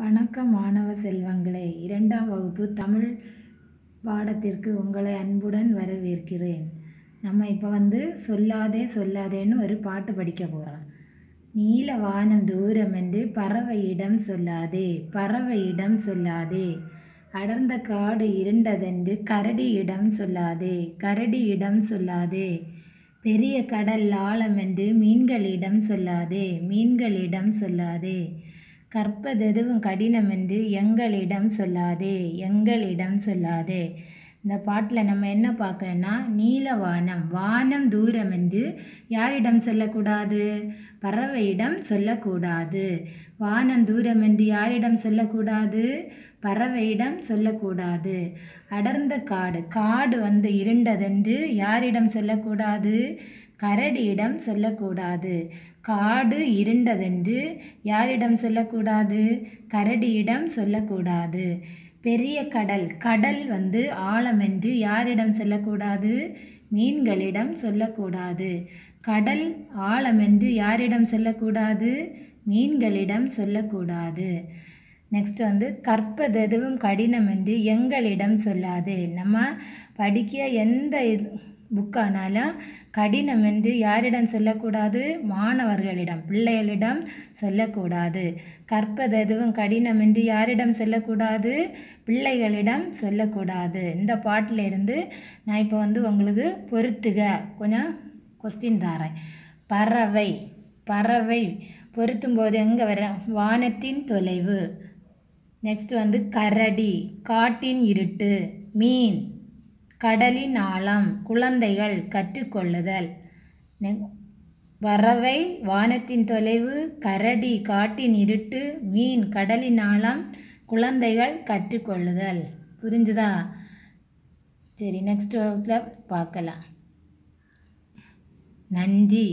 வணக்கம் மாணவ செல்வங்களே. இரண்டாம் வகுப்பு தமிழ் பாடத்திற்கு உங்களை அன்புடன் வரவேற்கிறேன். நம்ம இப்போ வந்து சொல்லாதே சொல்லாதேன்னு ஒரு பாட்டு படிக்க போகிறோம் நீல வானம் தூரம் என்று பறவையிடம் சொல்லாதே பறவையிடம் சொல்லாதே. அடர்ந்த காடு இருண்டதென்று கரடியிடம் சொல்லாதே கரடியிடம் சொல்லாதே. பெரிய கடல் ஆழம் என்று மீன்களிடம் சொல்லாதே மீன்களிடம் சொல்லாதே. கற்பதெதுவும் கடினம் என்று எங்களிடம் சொல்லாதே எங்களிடம் சொல்லாதே. இந்த பாட்டில் நம்ம என்ன பார்க்கணும்னா நீல வானம் வானம் தூரம் என்று யாரிடம் சொல்லக்கூடாது? பறவையிடம் சொல்லக்கூடாது. வானம் தூரம் என்று யாரிடம் சொல்லக்கூடாது? பறவையிடம் சொல்லக்கூடாது. அடர்ந்த காடு காடு வந்து இருண்டதென்று யாரிடம் சொல்லக்கூடாது? கரடியிடம் சொல்லக்கூடாது. காடு இருண்டதென்று யாரிடம் சொல்லக்கூடாது? கரடியிடம் சொல்லக்கூடாது. பெரிய கடல் கடல் வந்து ஆழமென்று யாரிடம் சொல்லக்கூடாது? மீன்களிடம் சொல்லக்கூடாது. கடல் ஆழமென்று யாரிடம் சொல்லக்கூடாது? மீன்களிடம் சொல்லக்கூடாது. நெக்ஸ்ட் வந்து கற்பதெதுவும் கடினம் என்று எங்களிடம் சொல்லாது. நம்ம படிக்க எந்த இது புக்கானால் கடினம் என்று யாரிடம் சொல்லக்கூடாது? மாணவர்களிடம் பிள்ளைகளிடம் சொல்லக்கூடாது. கற்பதெதுவும் கடினம் என்று யாரிடம் சொல்லக்கூடாது? பிள்ளைகளிடம் சொல்லக்கூடாது. இந்த பாட்டிலிருந்து நான் இப்போ வந்து உங்களுக்கு பொறுத்துக. கொஞ்சம் கொஸ்டின் தாரேன். பறவை பறவை பொருத்தும் போது எங்கே வர? வானத்தின் தொலைவு. நெக்ஸ்ட் வந்து கரடி காட்டின் இருட்டு மீன். கடலின் ஆழம் குழந்தைகள் கற்றுக்கொள்ளுதல். பறவை வானத்தின் தொலைவு கரடி காட்டின் இருட்டு மீன் கடலின் ஆழம் குழந்தைகள் கற்றுக்கொள்ளுதல். புரிஞ்சுதா? சரி நெக்ஸ்ட் வகுப்பில் பார்க்கலாம். நன்றி.